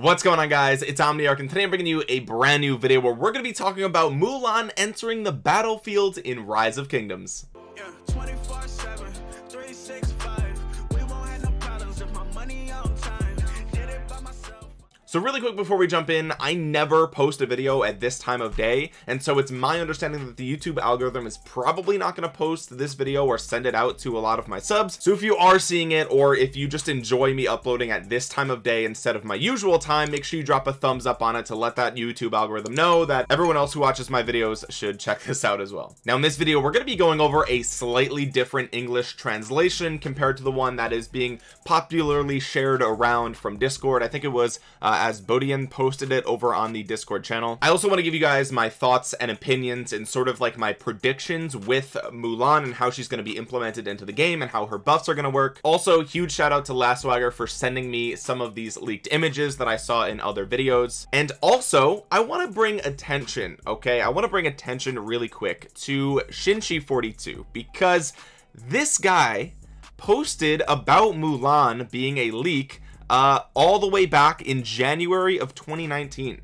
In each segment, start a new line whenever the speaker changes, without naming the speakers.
what's going on guys? It's omniarch and today i'm bringing you a brand new video where we're going to be talking about mulan entering the battlefield in rise of kingdoms. Yeah, so really quick before we jump in I never post a video at this time of day and so it's my understanding that the YouTube algorithm is probably not going to post this video or send it out to a lot of my subs. So if you are seeing it or if you just enjoy me uploading at this time of day instead of my usual time make sure you drop a thumbs up on it to let that YouTube algorithm know that everyone else who watches my videos should check this out as well. Now in this video we're going to be going over a slightly different English translation compared to the one that is being popularly shared around from discord. I think it was uh, as Bodian posted it over on the discord channel. I also want to give you guys my thoughts and opinions and sort of like my predictions with Mulan and how she's going to be implemented into the game and how her buffs are going to work. Also huge shout out to Lastwagger for sending me some of these leaked images that I saw in other videos. And also I want to bring attention okay? I want to bring attention really quick to Shinchi 42 because this guy posted about Mulan being a leak uh all the way back in January of 2019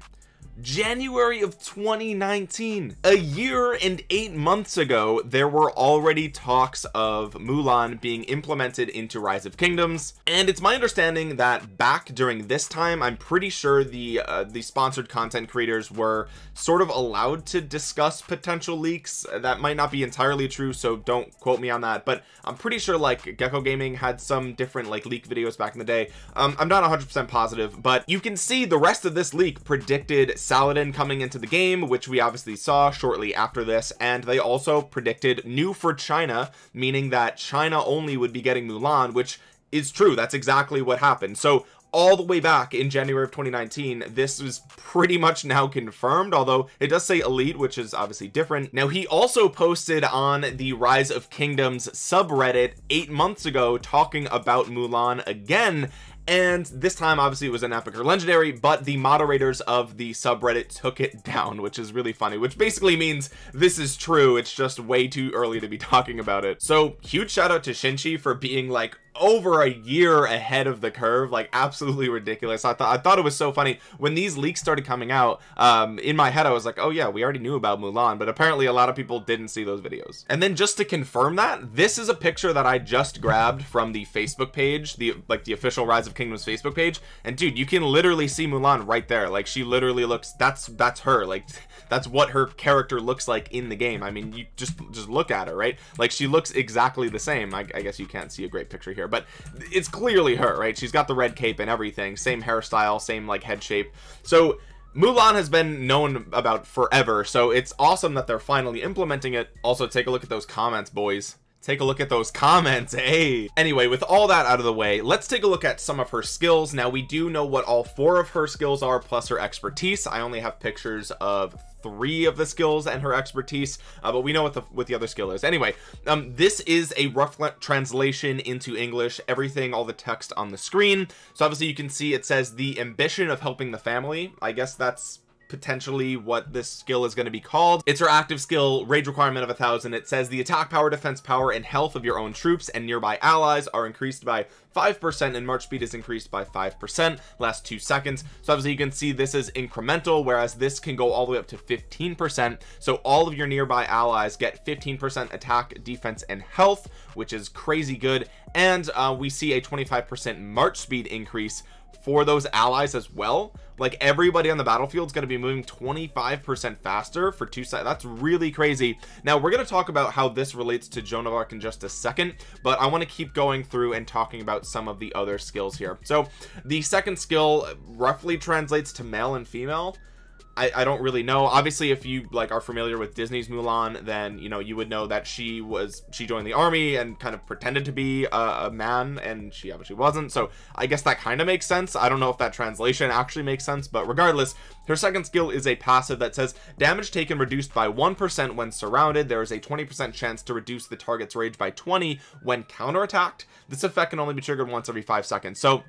January of 2019 a year and eight months ago there were already talks of Mulan being implemented into Rise of Kingdoms. And it's my understanding that back during this time I'm pretty sure the uh, the sponsored content creators were sort of allowed to discuss potential leaks. That might not be entirely true so don't quote me on that. But I'm pretty sure like Gekko Gaming had some different like leak videos back in the day. Um, I'm not 100% positive but you can see the rest of this leak predicted Saladin coming into the game which we obviously saw shortly after this and they also predicted new for China meaning that China only would be getting Mulan which is true. That's exactly what happened. So all the way back in January of 2019 this was pretty much now confirmed although it does say elite which is obviously different. Now he also posted on the rise of kingdoms subreddit eight months ago talking about Mulan again and this time obviously it was an epic or legendary but the moderators of the subreddit took it down which is really funny which basically means this is true. It's just way too early to be talking about it. So huge shout out to Shinchi for being like over a year ahead of the curve like absolutely ridiculous. I thought I thought it was so funny. When these leaks started coming out um in my head I was like oh yeah we already knew about Mulan but apparently a lot of people didn't see those videos. And then just to confirm that this is a picture that I just grabbed from the Facebook page the like the official Rise of Kingdoms Facebook page. And dude you can literally see Mulan right there. Like she literally looks that's that's her. Like that's what her character looks like in the game. I mean you just just look at her right? Like she looks exactly the same. I, I guess you can't see a great picture here but it's clearly her right? She's got the red cape and everything. Same hairstyle same like head shape. So Mulan has been known about forever so it's awesome that they're finally implementing it. Also take a look at those comments boys take a look at those comments hey anyway with all that out of the way let's take a look at some of her skills. Now we do know what all four of her skills are plus her expertise. I only have pictures of three of the skills and her expertise uh, but we know what the what the other skill is. Anyway um this is a rough translation into English everything all the text on the screen. So obviously you can see it says the ambition of helping the family. I guess that's potentially what this skill is going to be called. It's her active skill rage requirement of a thousand. It says the attack power defense power and health of your own troops and nearby allies are increased by five percent and march speed is increased by five percent. Last two seconds. So obviously you can see this is incremental whereas this can go all the way up to 15 percent. So all of your nearby allies get 15 percent attack defense and health which is crazy good. And uh, we see a 25 percent march speed increase for those allies as well. Like everybody on the battlefield is going to be moving 25 percent faster for two sides that's really crazy. Now we're going to talk about how this relates to Joan of Arc in just a second but I want to keep going through and talking about some of the other skills here. So the second skill roughly translates to male and female I, I don't really know. Obviously if you like are familiar with Disney's Mulan then you know you would know that she was she joined the army and kind of pretended to be a, a man and she obviously wasn't. So I guess that kind of makes sense. I don't know if that translation actually makes sense but regardless her second skill is a passive that says damage taken reduced by 1% when surrounded. There is a 20% chance to reduce the target's rage by 20 when counterattacked. This effect can only be triggered once every five seconds. So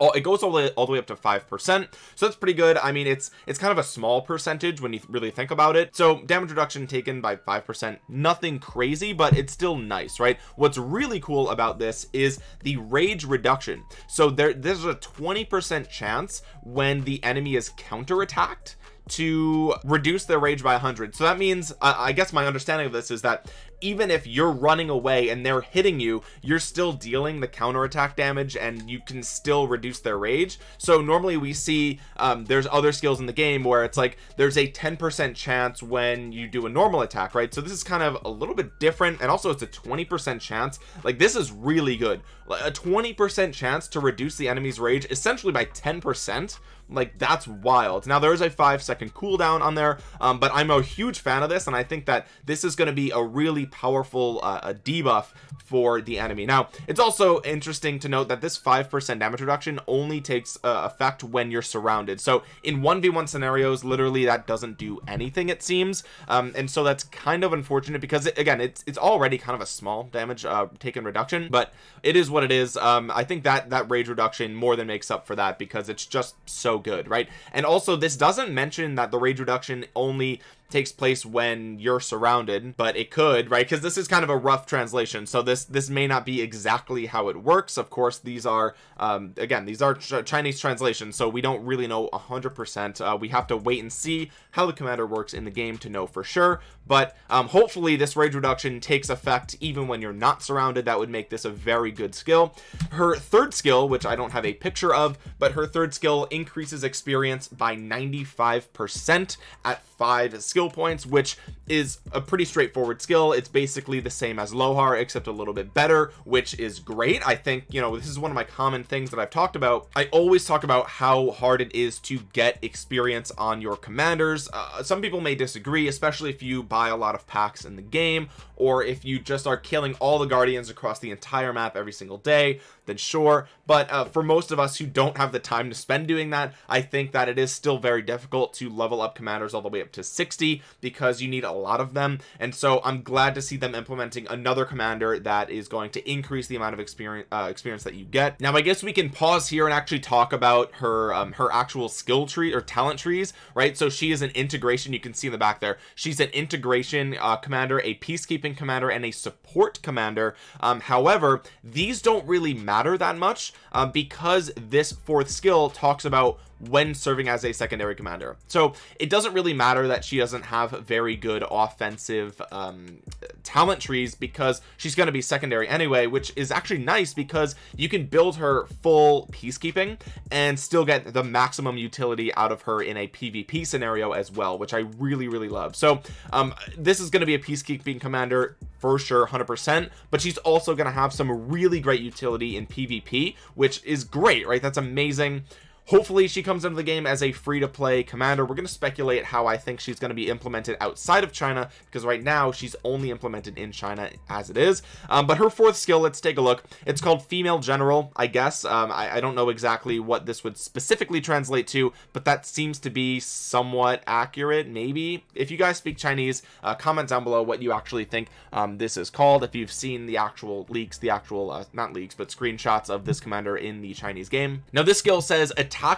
oh, it goes all the, all the way up to five percent. So that's pretty good. I mean it's it's kind of a small percentage when you really think about it. So damage reduction taken by five percent nothing crazy but it's still nice right? What's really cool about this is the rage reduction. So there there's a 20 percent chance when the enemy is counter attacked to reduce their rage by 100 so that means I guess my understanding of this is that even if you're running away and they're hitting you you're still dealing the counterattack damage and you can still reduce their rage. So normally we see um, there's other skills in the game where it's like there's a 10% chance when you do a normal attack right? So this is kind of a little bit different and also it's a 20% chance. Like this is really good. A 20% chance to reduce the enemy's rage essentially by 10% like that's wild. Now there is a five second cooldown on there um, but I'm a huge fan of this and I think that this is going to be a really powerful uh, debuff for the enemy. Now it's also interesting to note that this five percent damage reduction only takes uh, effect when you're surrounded. So in 1v1 scenarios literally that doesn't do anything it seems. Um, and so that's kind of unfortunate because it, again it's it's already kind of a small damage uh, taken reduction but it is what it is. Um, I think that that rage reduction more than makes up for that because it's just so good right? And also this doesn't mention that the rage reduction only takes place when you're surrounded but it could right? Because this is kind of a rough translation. So this this may not be exactly how it works. Of course these are um again these are ch chinese translations so we don't really know 100 percent. Uh, we have to wait and see how the commander works in the game to know for sure. But um hopefully this rage reduction takes effect even when you're not surrounded. That would make this a very good skill. Her third skill which i don't have a picture of but her third skill increases experience by 95 percent at five skill points which is a pretty straightforward skill. It's basically the same as lohar except a little bit better which is great. I think you know this is one of my common things that i've talked about. I always talk about how hard it is to get experience on your commanders. Uh, some people may disagree especially if you buy a lot of packs in the game or if you just are killing all the guardians across the entire map every single day then sure. But uh, for most of us who don't have the time to spend doing that I think that it is still very difficult to level up commanders all the way up to 60 because you need a lot of them. And so I'm glad to see them implementing another commander that is going to increase the amount of experience uh, experience that you get. Now I guess we can pause here and actually talk about her um, her actual skill tree or talent trees right? So she is an integration. You can see in the back there. She's an integration uh, commander a peacekeeping commander and a support commander. Um, however these don't really matter that much um, because this fourth skill talks about when serving as a secondary commander. So it doesn't really matter that she doesn't have very good offensive um, talent trees because she's going to be secondary anyway which is actually nice because you can build her full peacekeeping and still get the maximum utility out of her in a pvp scenario as well which i really really love. So um, this is going to be a peacekeeping commander for sure 100% but she's also going to have some really great utility in pvp which is great right? That's amazing hopefully she comes into the game as a free-to-play commander. We're going to speculate how I think she's going to be implemented outside of China because right now she's only implemented in China as it is. Um, but her fourth skill let's take a look. It's called female general I guess. Um, I, I, don't know exactly what this would specifically translate to but that seems to be somewhat accurate maybe. If you guys speak Chinese uh, comment down below what you actually think um, this is called. If you've seen the actual leaks the actual uh, not leaks but screenshots of this commander in the Chinese game. Now this skill says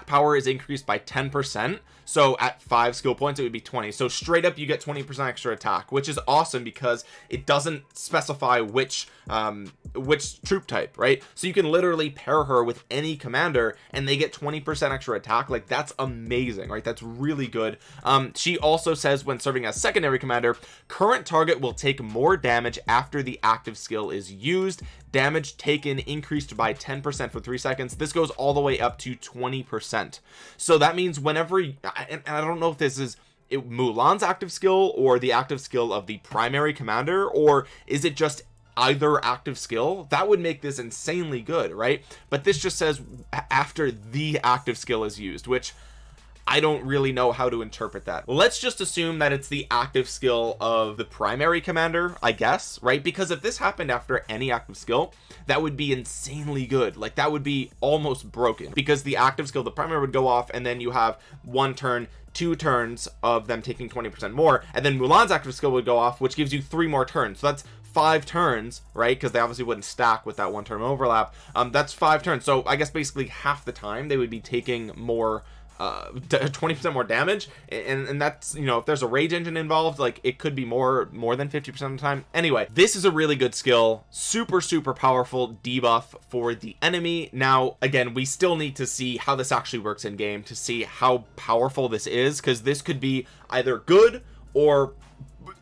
power is increased by 10 percent so at five skill points it would be 20 so straight up you get 20 percent extra attack which is awesome because it doesn't specify which um which troop type right? So you can literally pair her with any commander and they get 20 percent extra attack. Like that's amazing right? That's really good. Um she also says when serving as secondary commander current target will take more damage after the active skill is used. Damage taken increased by 10 percent for three seconds. This goes all the way up to 20 percent. So that means whenever and I don't know if this is it, Mulan's active skill or the active skill of the primary commander or is it just either active skill? That would make this insanely good right? But this just says after the active skill is used which I don't really know how to interpret that. Let's just assume that it's the active skill of the primary commander I guess right? Because if this happened after any active skill that would be insanely good. Like that would be almost broken because the active skill the primary would go off and then you have one turn two turns of them taking 20 percent more and then Mulan's active skill would go off which gives you three more turns. So that's five turns right? Because they obviously wouldn't stack with that one turn overlap. Um that's five turns. So i guess basically half the time they would be taking more uh 20% more damage and and that's you know if there's a rage engine involved like it could be more more than 50% of the time. Anyway this is a really good skill super super powerful debuff for the enemy. Now again we still need to see how this actually works in game to see how powerful this is because this could be either good or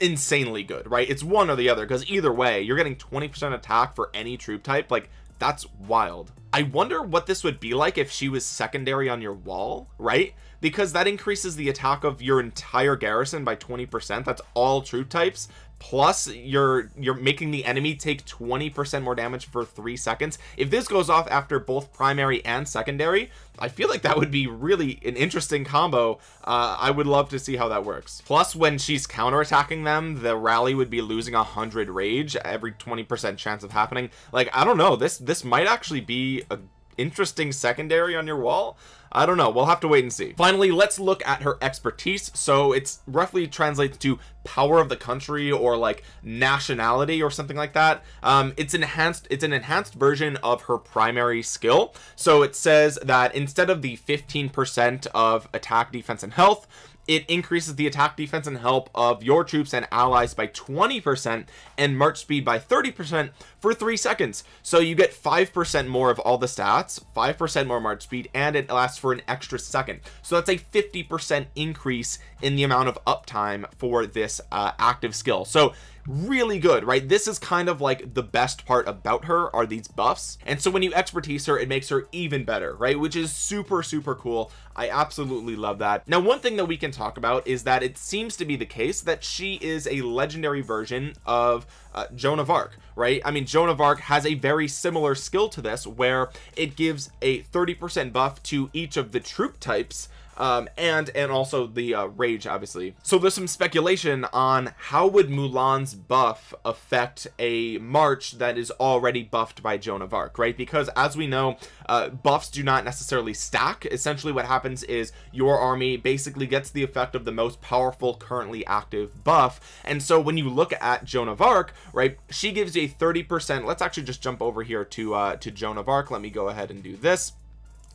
insanely good right? It's one or the other because either way you're getting 20% attack for any troop type like that's wild. I wonder what this would be like if she was secondary on your wall right? Because that increases the attack of your entire garrison by 20% that's all troop types plus you're you're making the enemy take 20 percent more damage for three seconds. If this goes off after both primary and secondary i feel like that would be really an interesting combo. Uh, i would love to see how that works. Plus when she's counterattacking them the rally would be losing a hundred rage every 20 percent chance of happening. Like i don't know this this might actually be a interesting secondary on your wall? I don't know. We'll have to wait and see. Finally let's look at her expertise. So it's roughly translates to power of the country or like nationality or something like that. Um it's enhanced it's an enhanced version of her primary skill. So it says that instead of the 15 percent of attack defense and health it increases the attack defense and help of your troops and allies by 20% and march speed by 30% for three seconds. So you get 5% more of all the stats 5% more march speed and it lasts for an extra second. So that's a 50% increase in the amount of uptime for this uh, active skill. So really good right? This is kind of like the best part about her are these buffs. And so when you expertise her it makes her even better right? Which is super super cool. I absolutely love that. Now one thing that we can talk about is that it seems to be the case that she is a legendary version of uh, Joan of Arc right? I mean Joan of Arc has a very similar skill to this where it gives a 30% buff to each of the troop types um and and also the uh, rage obviously. So there's some speculation on how would Mulan's buff affect a march that is already buffed by Joan of Arc right? Because as we know uh buffs do not necessarily stack. Essentially what happens is your army basically gets the effect of the most powerful currently active buff. And so when you look at Joan of Arc right she gives you a 30 percent let's actually just jump over here to uh to Joan of Arc. Let me go ahead and do this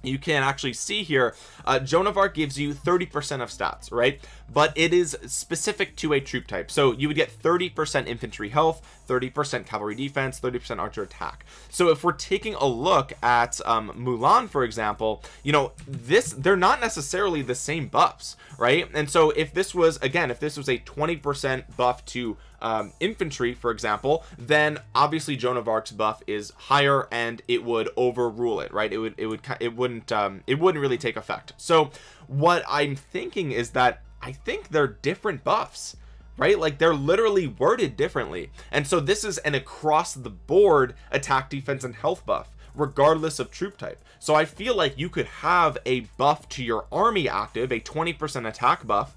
you can actually see here uh, Joan of Arc gives you 30% of stats right but it is specific to a troop type. So you would get 30% infantry health 30% cavalry defense 30% archer attack. So if we're taking a look at um, Mulan for example you know this they're not necessarily the same buffs right? And so if this was again if this was a 20% buff to um, infantry for example then obviously Joan of Arc's buff is higher and it would overrule it right? It would it would it wouldn't um, it wouldn't really take effect. So what I'm thinking is that I think they're different buffs right? Like they're literally worded differently. And so this is an across the board attack defense and health buff regardless of troop type. So I feel like you could have a buff to your army active a 20% attack buff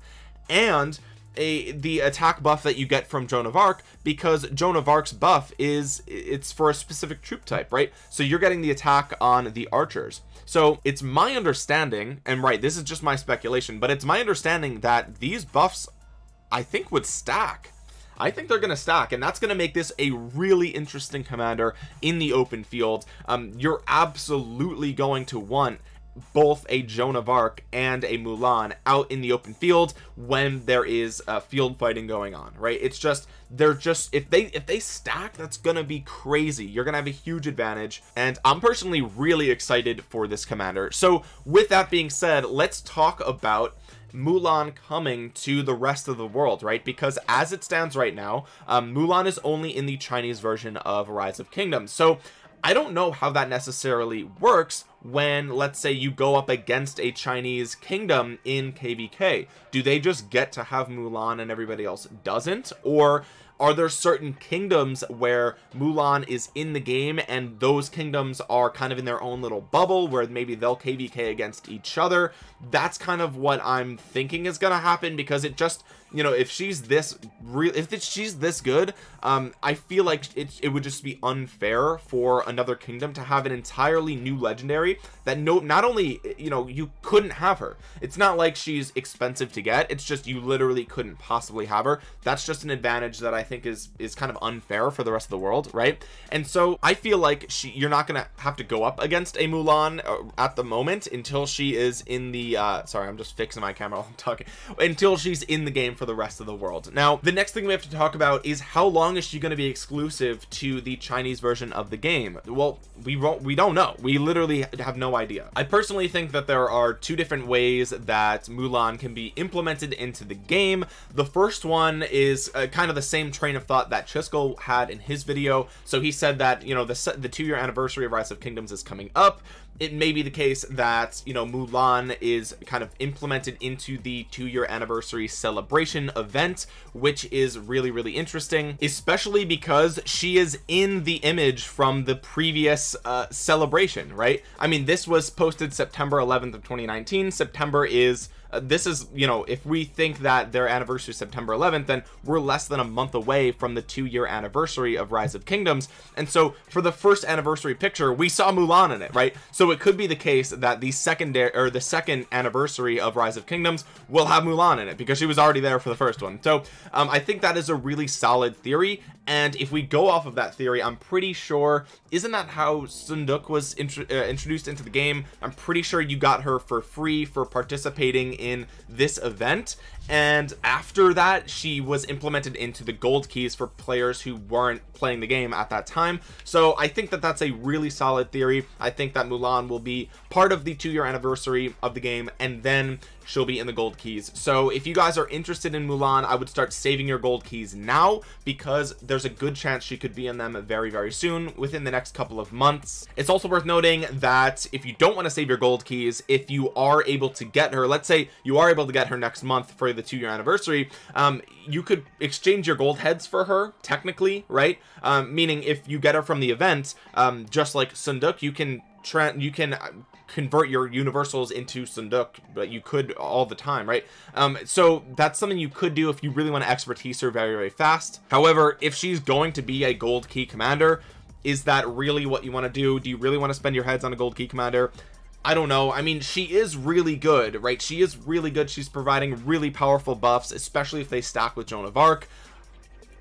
and a the attack buff that you get from Joan of Arc because Joan of Arc's buff is it's for a specific troop type right? So you're getting the attack on the archers so it's my understanding and right this is just my speculation but it's my understanding that these buffs I think would stack. I think they're gonna stack and that's gonna make this a really interesting commander in the open field. Um you're absolutely going to want both a Joan of Arc and a Mulan out in the open field when there is field fighting going on right? It's just they're just if they if they stack that's gonna be crazy. You're gonna have a huge advantage. And I'm personally really excited for this commander. So with that being said let's talk about Mulan coming to the rest of the world right? Because as it stands right now um, Mulan is only in the Chinese version of Rise of Kingdoms. So I don't know how that necessarily works when let's say you go up against a Chinese kingdom in KVK do they just get to have Mulan and everybody else doesn't? Or are there certain kingdoms where Mulan is in the game and those kingdoms are kind of in their own little bubble where maybe they'll KVK against each other? That's kind of what I'm thinking is gonna happen because it just you know if she's this real if she's this good um I feel like it, it would just be unfair for another kingdom to have an entirely new legendary that no not only you know you couldn't have her. It's not like she's expensive to get. It's just you literally couldn't possibly have her. That's just an advantage that I think is is kind of unfair for the rest of the world right? And so I feel like she you're not gonna have to go up against a Mulan uh, at the moment until she is in the uh sorry I'm just fixing my camera while I'm talking. Until she's in the game for the rest of the world. Now the next thing we have to talk about is how long is she going to be exclusive to the Chinese version of the game? Well we won't we don't know. We literally have no idea. I personally think that there are two different ways that Mulan can be implemented into the game. The first one is uh, kind of the same train of thought that Chisco had in his video. So he said that you know the the two-year anniversary of Rise of Kingdoms is coming up it may be the case that you know Mulan is kind of implemented into the two-year anniversary celebration event which is really really interesting especially because she is in the image from the previous uh, celebration right? I mean this was posted September 11th of 2019 September is this is you know if we think that their anniversary is September 11th then we're less than a month away from the two-year anniversary of Rise of Kingdoms. And so for the first anniversary picture we saw Mulan in it right? So it could be the case that the secondary or the second anniversary of Rise of Kingdoms will have Mulan in it because she was already there for the first one. So um, I think that is a really solid theory. And if we go off of that theory I'm pretty sure isn't that how Seondeok was intro uh, introduced into the game? I'm pretty sure you got her for free for participating in this event and after that she was implemented into the gold keys for players who weren't playing the game at that time. So I think that that's a really solid theory. I think that Mulan will be part of the two-year anniversary of the game and then she'll be in the gold keys. So if you guys are interested in Mulan I would start saving your gold keys now because there's a good chance she could be in them very very soon within the next couple of months. It's also worth noting that if you don't want to save your gold keys if you are able to get her let's say you are able to get her next month for the two-year anniversary um you could exchange your gold heads for her technically right? Um meaning if you get her from the event um just like Seondeok you can you can convert your universals into Seondeok but you could all the time right? Um so that's something you could do if you really want to expertise her very very fast. However if she's going to be a gold key commander is that really what you want to do? Do you really want to spend your heads on a gold key commander I don't know. I mean she is really good right? She is really good. She's providing really powerful buffs especially if they stack with Joan of Arc.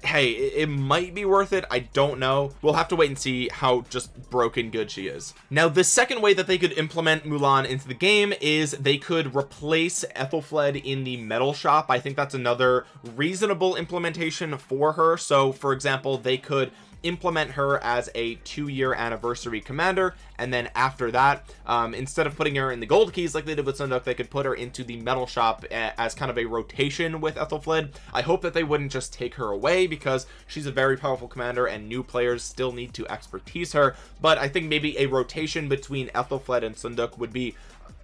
Hey it, might be worth it. I don't know. We'll have to wait and see how just broken good she is. Now the second way that they could implement Mulan into the game is they could replace Aethelflaed in the metal shop. I think that's another reasonable implementation for her. So for example they could implement her as a two-year anniversary commander and then after that um, instead of putting her in the gold keys like they did with Seondeok they could put her into the metal shop as kind of a rotation with Aethelflaed I hope that they wouldn't just take her away because she's a very powerful commander and new players still need to expertise her but I think maybe a rotation between Aethelflaed and Seondeok would be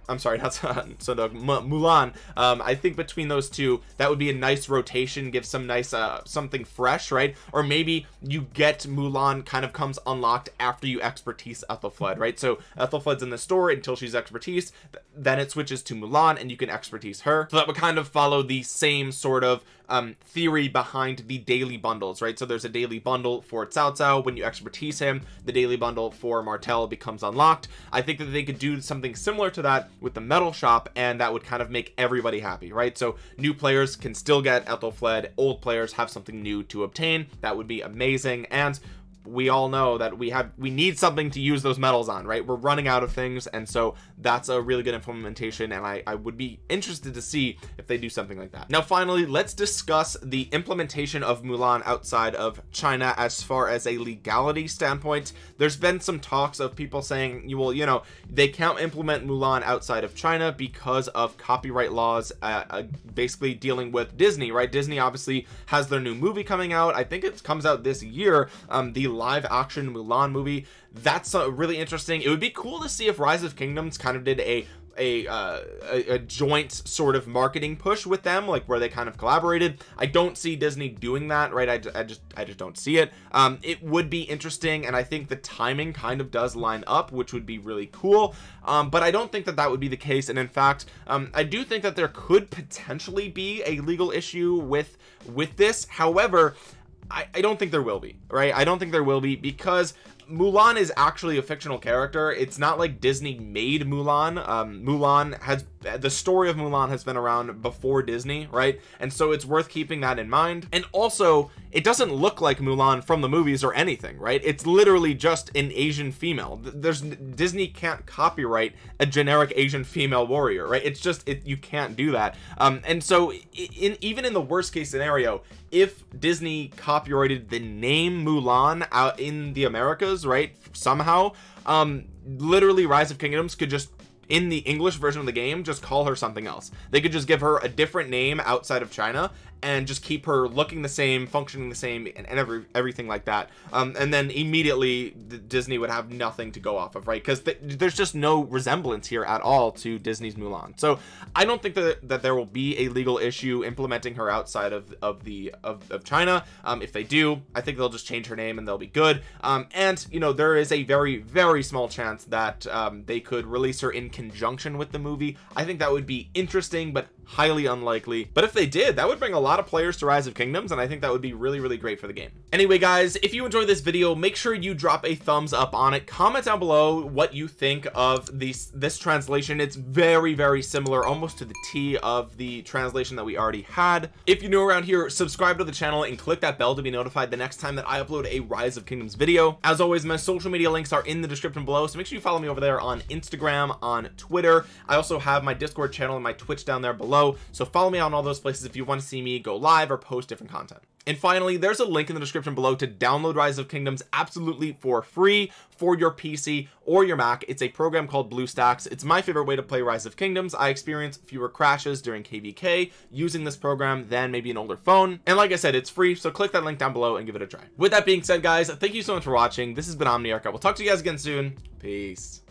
I'm sorry, not Seondeok, Mulan. Um, I think between those two, that would be a nice rotation, give some nice, uh, something fresh, right? Or maybe you get Mulan kind of comes unlocked after you expertise Aethelflaed, right? So Aethelflaed's in the store until she's expertise, then it switches to Mulan and you can expertise her. So that would kind of follow the same sort of um, theory behind the daily bundles, right? So there's a daily bundle for Cao Cao. When you expertise him, the daily bundle for Martel becomes unlocked. I think that they could do something similar to that with the metal shop and that would kind of make everybody happy, right? So new players can still get Aethelflaed, old players have something new to obtain. That would be amazing. And we all know that we have we need something to use those metals on right? We're running out of things and so that's a really good implementation and I, I would be interested to see if they do something like that. Now finally let's discuss the implementation of Mulan outside of China as far as a legality standpoint. There's been some talks of people saying you will you know they can't implement Mulan outside of China because of copyright laws uh, uh, basically dealing with Disney right? Disney obviously has their new movie coming out. I think it comes out this year. Um the live action Mulan movie. That's uh, really interesting. It would be cool to see if Rise of Kingdoms kind of did a a, uh, a, a joint sort of marketing push with them like where they kind of collaborated. I don't see Disney doing that right? I, I just I just don't see it. Um it would be interesting and I think the timing kind of does line up which would be really cool. Um but I don't think that that would be the case. And in fact um I do think that there could potentially be a legal issue with with this. However I, I don't think there will be right? I don't think there will be because Mulan is actually a fictional character. It's not like Disney made Mulan. Um, Mulan has the story of Mulan has been around before Disney right? And so it's worth keeping that in mind. And also it doesn't look like Mulan from the movies or anything right? It's literally just an Asian female. There's Disney can't copyright a generic Asian female warrior right? It's just it you can't do that. Um and so in even in the worst case scenario if Disney copyrighted the name Mulan out in the Americas right somehow um literally rise of kingdoms could just in the English version of the game just call her something else. They could just give her a different name outside of China and just keep her looking the same functioning the same and, and every everything like that. Um, and then immediately Disney would have nothing to go off of right? Because th there's just no resemblance here at all to Disney's Mulan. So I don't think that that there will be a legal issue implementing her outside of of the of, of China. Um, if they do I think they'll just change her name and they'll be good. Um, and you know there is a very very small chance that um, they could release her in conjunction with the movie. I think that would be interesting but highly unlikely. But if they did that would bring a lot of players to rise of kingdoms and I think that would be really really great for the game. Anyway guys if you enjoyed this video make sure you drop a thumbs up on it. Comment down below what you think of these this translation. It's very very similar almost to the T of the translation that we already had. If you're new around here subscribe to the channel and click that bell to be notified the next time that I upload a rise of kingdoms video. As always my social media links are in the description below so make sure you follow me over there on Instagram on Twitter. I also have my discord channel and my twitch down there below below. So follow me on all those places if you want to see me go live or post different content. And finally there's a link in the description below to download rise of kingdoms absolutely for free for your pc or your mac. It's a program called bluestacks. It's my favorite way to play rise of kingdoms. I experience fewer crashes during kvk using this program than maybe an older phone. And like i said it's free so click that link down below and give it a try. With that being said guys thank you so much for watching. This has been omniarch. I will talk to you guys again soon. Peace